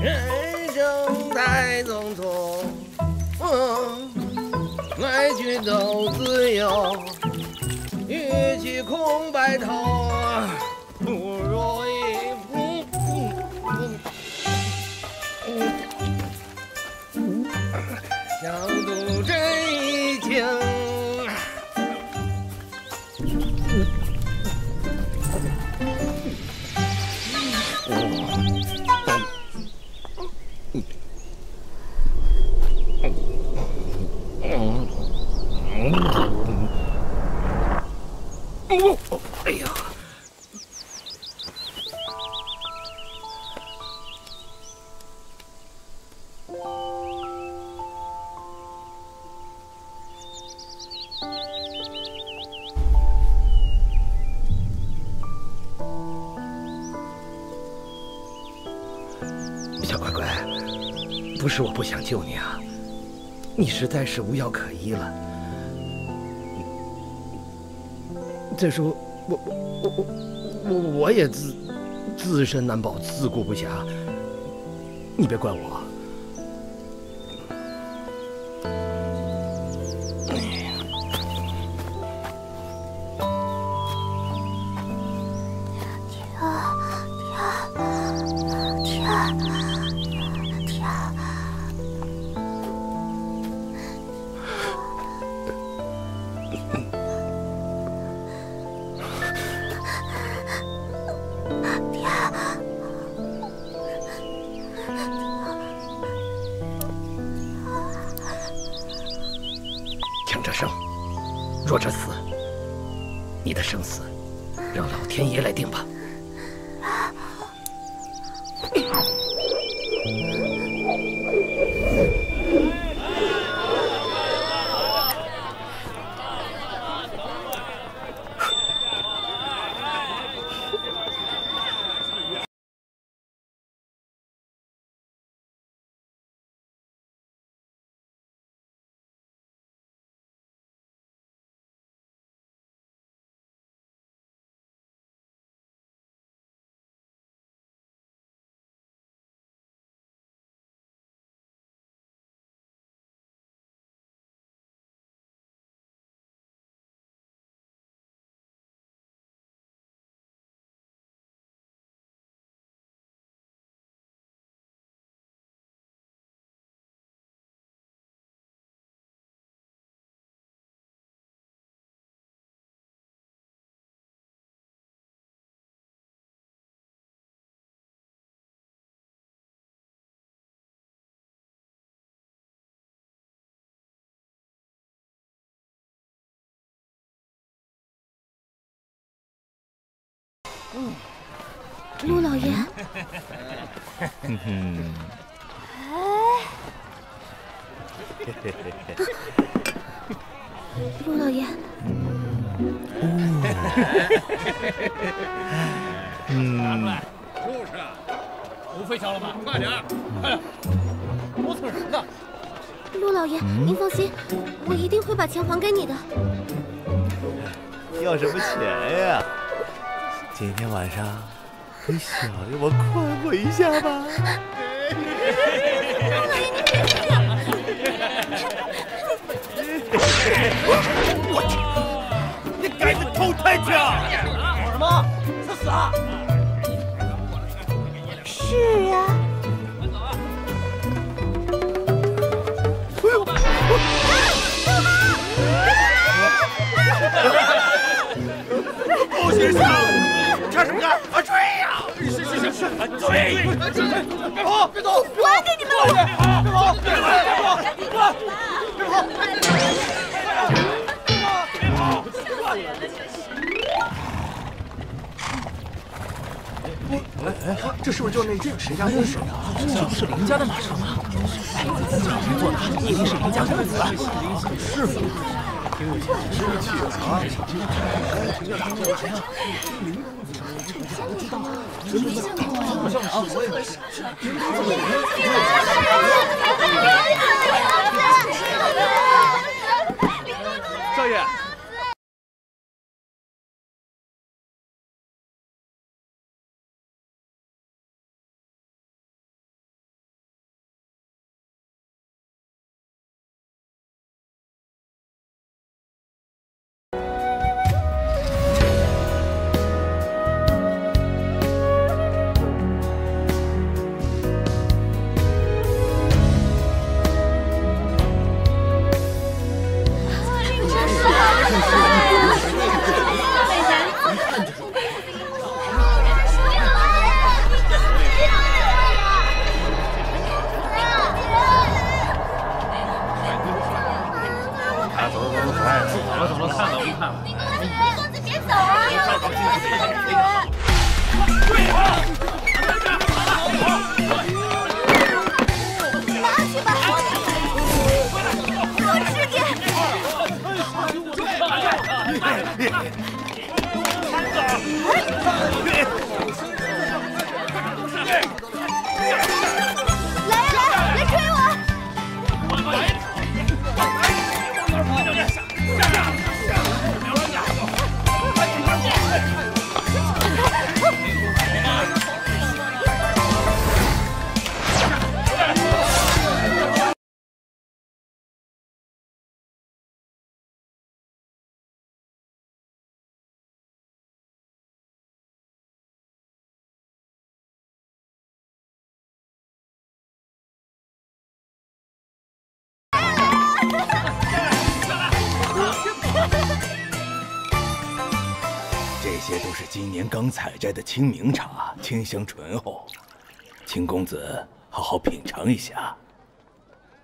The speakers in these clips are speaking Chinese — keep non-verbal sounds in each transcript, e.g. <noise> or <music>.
人生太匆匆，来去都自由，一起空白头，是我不想救你啊，你实在是无药可医了。再说，我我我我我我也自自身难保，自顾不暇，你别怪我。嗯陆老爷。哼哼。哎，陆老爷。嗯。就是啊，不费枪了吧？快点，快点！磨蹭什么呢？陆老爷，您放心，我一定会把钱还给你的。要什么钱呀？今天晚上你小爷我快活一下吧！我去！你该死偷胎去啊！搞什么？去死啊！是啊。陆先生，看什么看？啊，追呀！是是是是，追！别跑！别走！还给你们了！别跑！别跑！别跑！别跑！别跑！别跑！哎，这是不是就是那谁家公子啊？这不是林家的马车吗？哎，自己人做的，一定是林家公子。是吗？挺有钱，真有气啊！哎，林公子，我不知道，真的好像是，我也是。拿今年刚采摘的清明茶，清香醇厚，请公子好好品尝一下。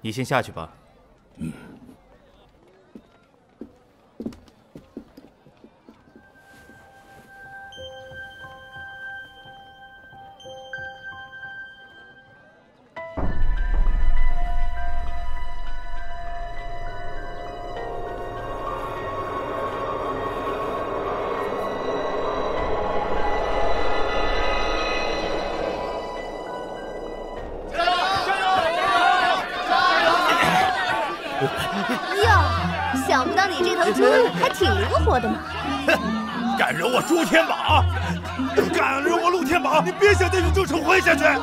你先下去吧。哟，想不到你这头猪还挺灵活的嘛！哼 <laughs> 敢惹我朱天宝，敢惹我陆天宝，你别想在宇宙城混下去！哼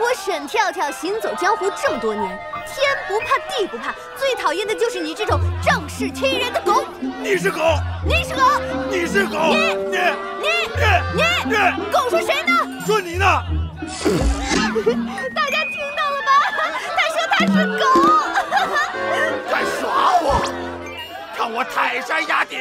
我沈跳跳行走江湖这么多年，天不怕地不怕，最讨厌的就是你这种仗势欺人的狗！你是狗，你是狗，你是狗，你你你你你，狗说谁呢？说你呢？大家？是狗。<laughs> 敢耍我，看我泰山压顶！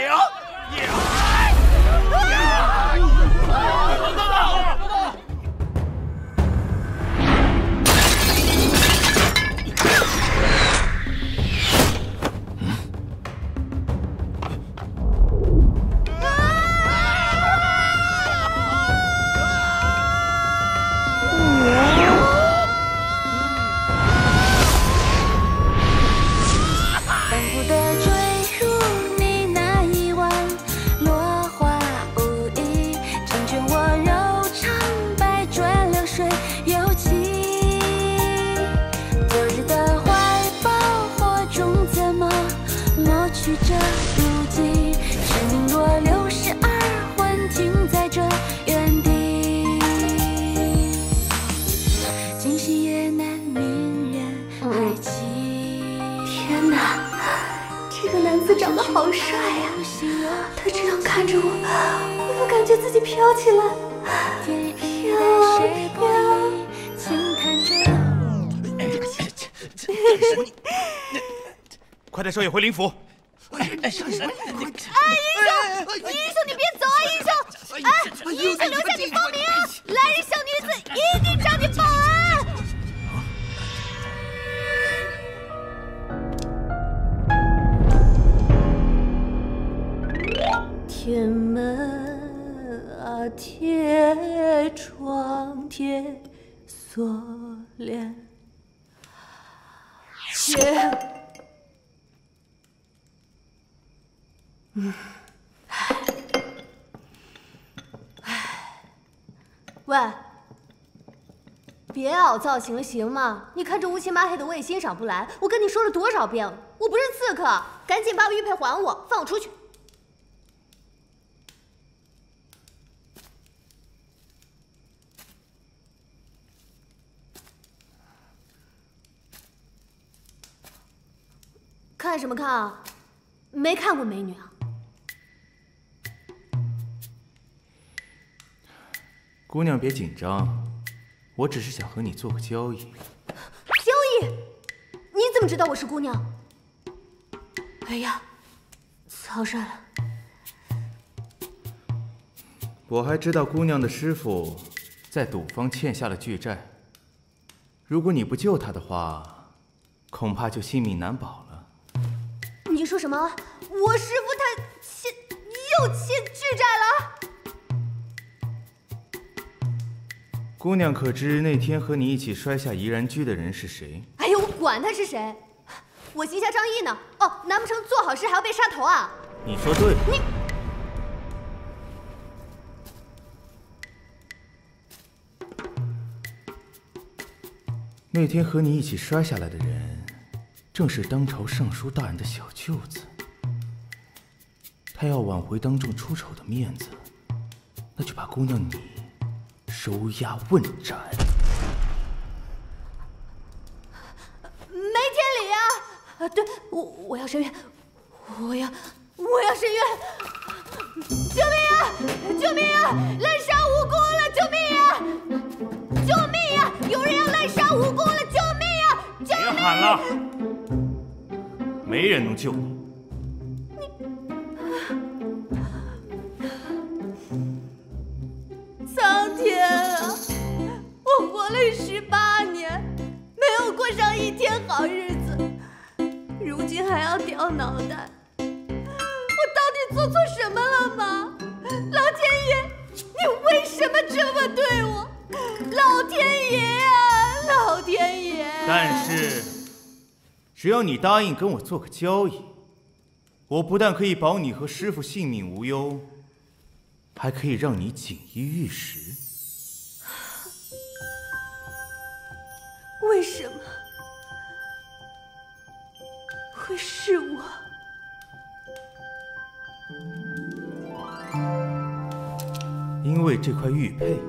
起来，飘啊飘。轻弹着。快带少爷回灵府。哎，英雄，英雄你别走啊，英雄！哎，英雄留下你报名啊！来日，小女子一定找你报恩。天门啊，铁窗，铁锁链，铁。喂，别凹造型了，行吗？你看这乌漆嘛黑的，我也欣赏不来。我跟你说了多少遍了，我不是刺客，赶紧把我玉佩还我，放我出去。看什么看啊？没看过美女啊？姑娘别紧张，我只是想和你做个交易。交易？你怎么知道我是姑娘？哎呀，草率了。我还知道姑娘的师傅在赌坊欠下了巨债，如果你不救他的话，恐怕就性命难保了。您说什么？我师傅他欠又欠巨债了？姑娘可知那天和你一起摔下怡然居的人是谁？哎呦，我管他是谁，我行侠仗义呢。哦，难不成做好事还要被杀头啊？你说对。你那天和你一起摔下来的人，正是当朝尚书大人的小舅子。他要挽回当众出丑的面子，那就把姑娘你收押问斩。没天理啊！啊，对我我要申冤，我要我要申冤！救命啊！救命啊！滥杀无辜了！救命啊！救命啊！有人要滥杀无辜了！救命啊！救别喊了，没人能救你。苍天啊！我活了十八年，没有过上一天好日子，如今还要掉脑袋，我到底做错什么了吗？老天爷，你为什么这么对我？老天爷啊，老天爷！但是，只要你答应跟我做个交易，我不但可以保你和师傅性命无忧，还可以让你锦衣玉食。为什么会是我？因为这块玉佩，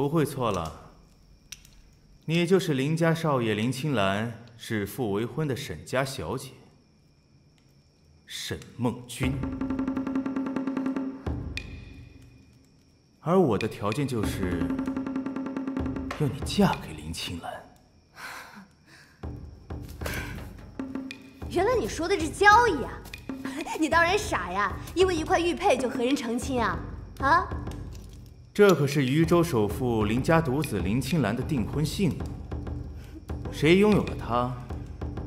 不会错了。你就是林家少爷林青兰指腹为婚的沈家小姐，沈梦君。而我的条件就是要你嫁给林青兰。原来你说的是交易啊！你当然傻呀，因为一块玉佩就和人成亲啊？啊？这可是渝州首富林家独子林青兰的订婚信物，谁拥有了它，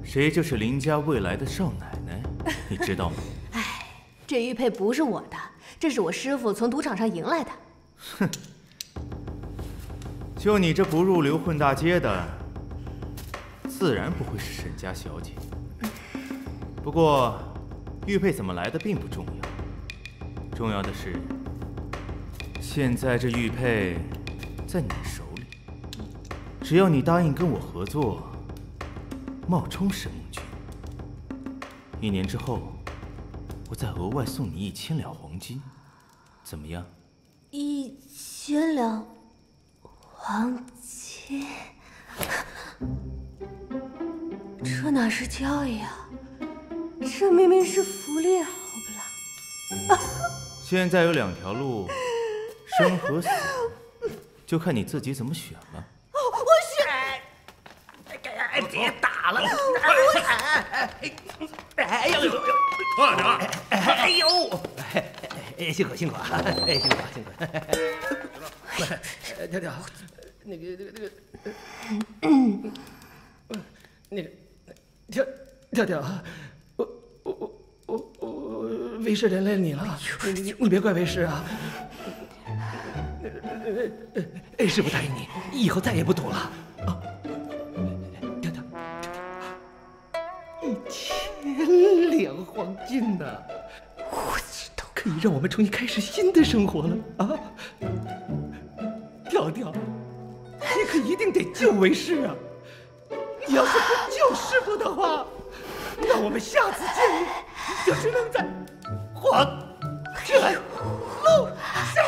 谁就是林家未来的少奶奶，<laughs> 你知道吗？哎，这玉佩不是我的，这是我师傅从赌场上赢来的。哼，就你这不入流混大街的，自然不会是沈家小姐。不过，玉佩怎么来的并不重要，重要的是，现在这玉佩在你手里，只要你答应跟我合作，冒充沈梦君，一年之后，我再额外送你一千两黄金，怎么样？一千两黄金，这哪是交易啊？这明明是福利，好不啦？<laughs> 现在有两条路，生和死，就看你自己怎么选了。我选。哎，别打了！哎呦呦呦，快点！哎呦！哎，辛苦辛苦啊！哎，辛苦辛苦。快，跳跳，那个那个那个，那个跳跳跳，我我我我我为师连累你了，你你你别怪为师啊。哎，师傅答应你，以后再也不赌了啊。跳跳，一千两黄金呢。可以让我们重新开始新的生活了啊！调调，你可一定得救为师啊！你要是不救师傅的话，那我们下次见面就只能在黄泉路上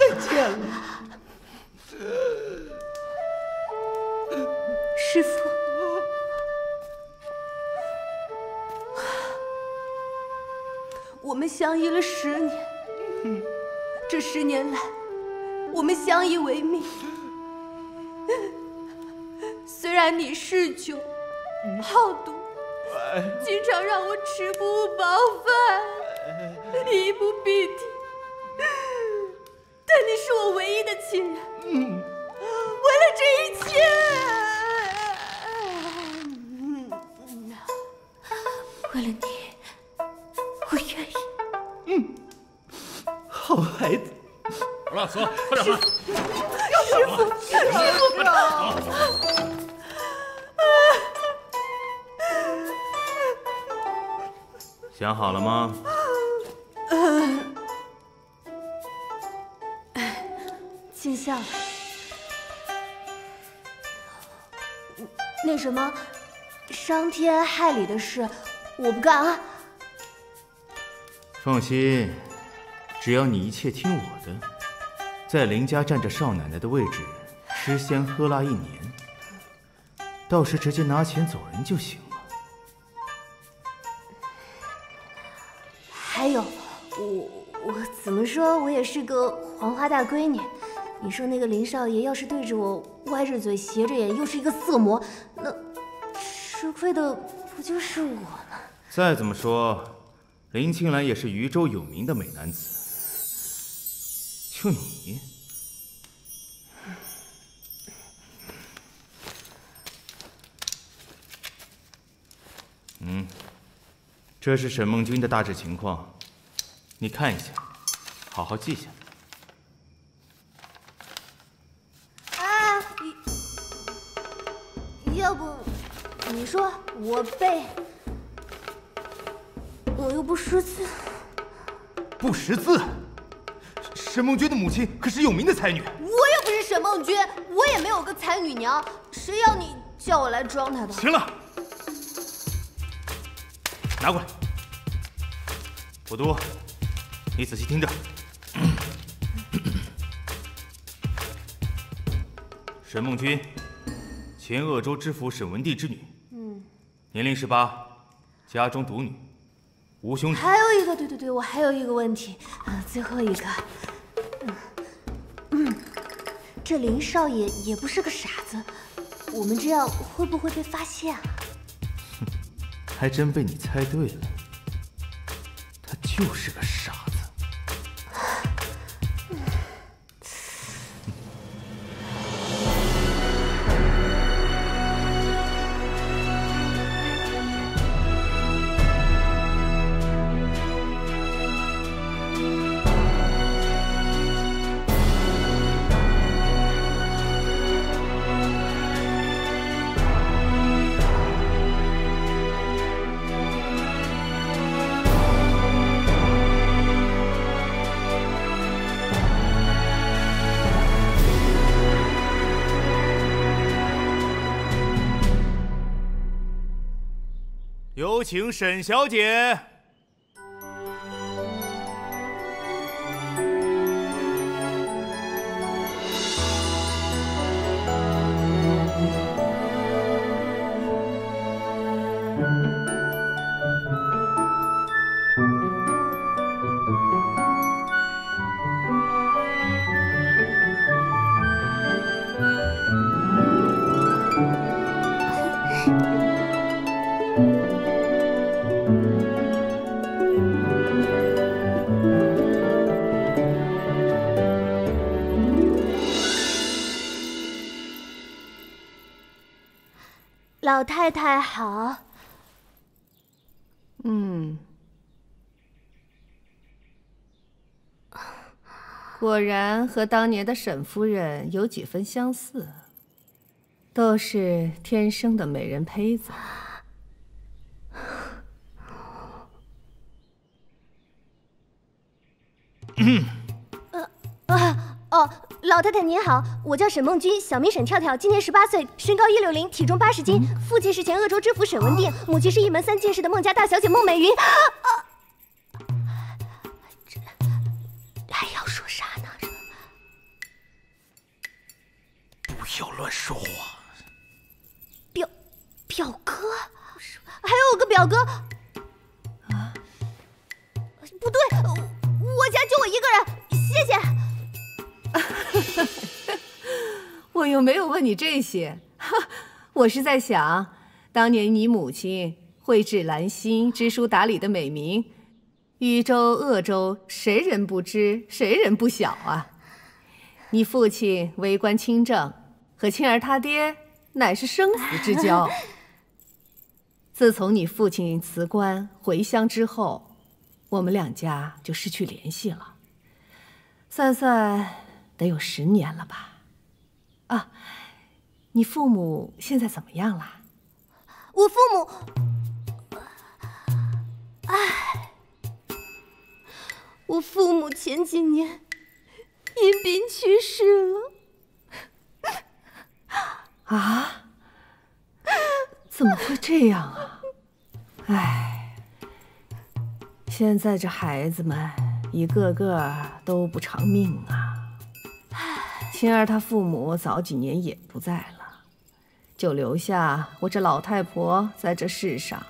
再见了。师傅。我们相依了十年，这十年来，我们相依为命。虽然你嗜酒好赌，经常让我吃不饱饭，衣不蔽体，但你是我唯一的亲人。嗯，为了这一切，为了你，我愿意。嗯，好孩子。好了，走，快点回。师傅，师傅，师傅，想好了吗？什么，伤天害理的事，我不干啊！放心，只要你一切听我的，在林家占着少奶奶的位置，吃香喝辣一年，到时直接拿钱走人就行了。还有，我我怎么说，我也是个黄花大闺女。你说那个林少爷要是对着我歪着嘴、斜着眼，又是一个色魔，那吃亏的不就是我吗？再怎么说，林青兰也是渝州有名的美男子，就你，嗯，这是沈梦君的大致情况，你看一下，好好记下。我背，我又不识字。不识字。沈梦君的母亲可是有名的才女。我又不是沈梦君，我也没有个才女娘，谁要你叫我来装她的？行了，拿过来。我读，你仔细听着。<coughs> 沈梦君，前鄂州知府沈文帝之女，嗯，年龄十八，家中独女，无兄长。还有一个，对对对，我还有一个问题，啊，最后一个，嗯嗯，这林少爷也不是个傻子，我们这样会不会被发现啊？哼还真被你猜对了，他就是个傻子。有请沈小姐。老太太好，嗯，果然和当年的沈夫人有几分相似，都是天生的美人胚子。啊哦，老太太您好，我叫沈梦君，小名沈跳跳，今年十八岁，身高一六零，体重八十斤，父亲是前鄂州知府沈文定，母亲是一门三进士的孟家大小姐孟美云。啊你这些，哈，我是在想，当年你母亲蕙质兰心、知书达理的美名，渝州、鄂州，谁人不知，谁人不晓啊？你父亲为官清正，和青儿他爹乃是生死之交。<laughs> 自从你父亲辞官回乡之后，我们两家就失去联系了。算算，得有十年了吧？啊，你父母现在怎么样了？我父母，唉，我父母前几年因病去世了。啊？怎么会这样啊？唉，现在这孩子们一个个都不长命啊。青儿她父母早几年也不在了，就留下我这老太婆在这世上，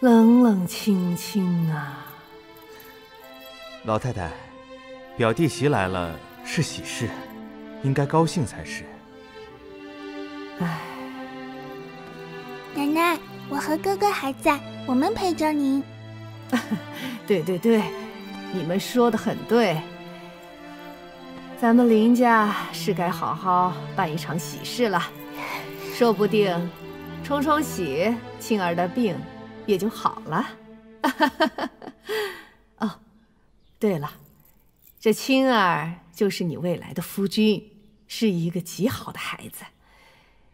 冷冷清清啊。老太太，表弟媳来了是喜事，应该高兴才是。唉，奶奶，我和哥哥还在，我们陪着您。<laughs> 对对对，你们说的很对。咱们林家是该好好办一场喜事了，说不定冲冲喜，青儿的病也就好了。<laughs> 哦，对了，这青儿就是你未来的夫君，是一个极好的孩子。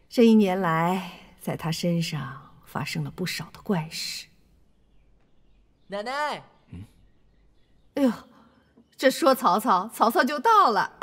这一年来，在他身上发生了不少的怪事。奶奶，嗯哎呦，这说曹操，曹操就到了。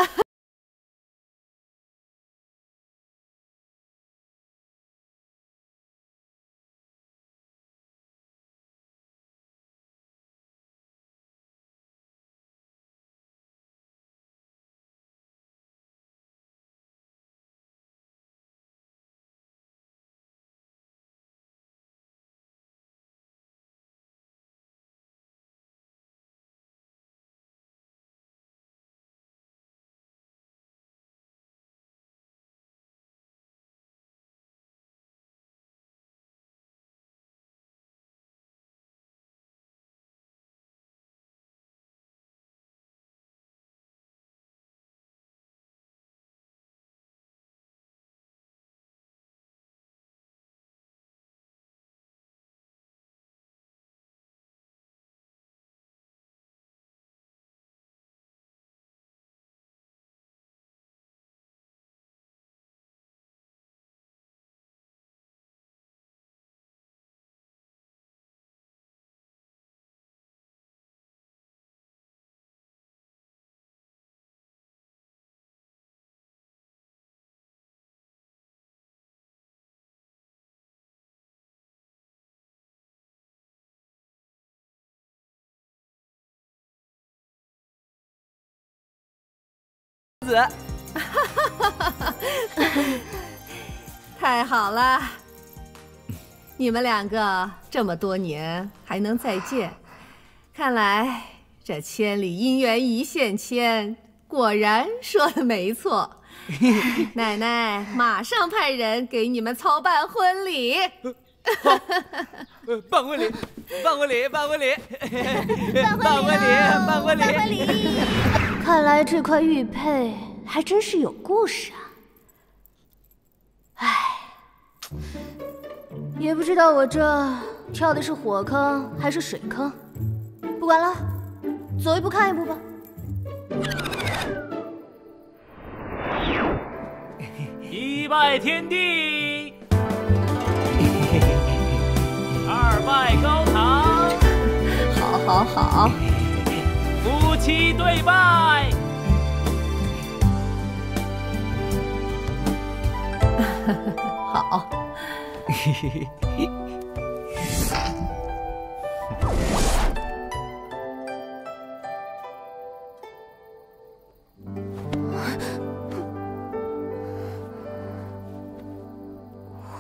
子，太好了！你们两个这么多年还能再见，看来这千里姻缘一线牵，果然说的没错。<laughs> 奶奶马上派人给你们操办婚礼。呃办婚礼，办婚礼，办婚礼，<laughs> 办婚礼办婚礼，办婚礼。看来这块玉佩还真是有故事啊！唉，也不知道我这跳的是火坑还是水坑。不管了，走一步看一步吧。一拜天地，二拜高堂，好，好，好。七对拜。<laughs> 好，<laughs>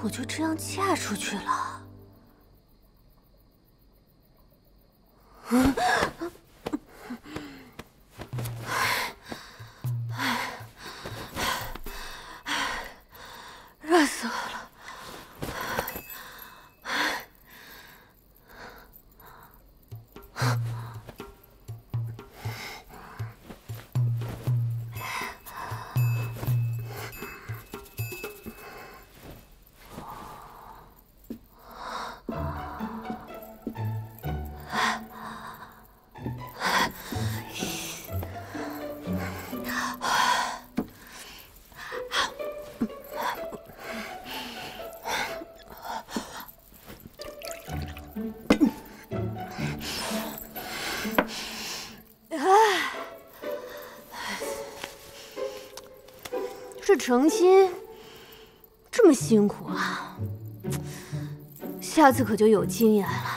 我就这样嫁出去了。成亲这么辛苦啊，下次可就有经验了。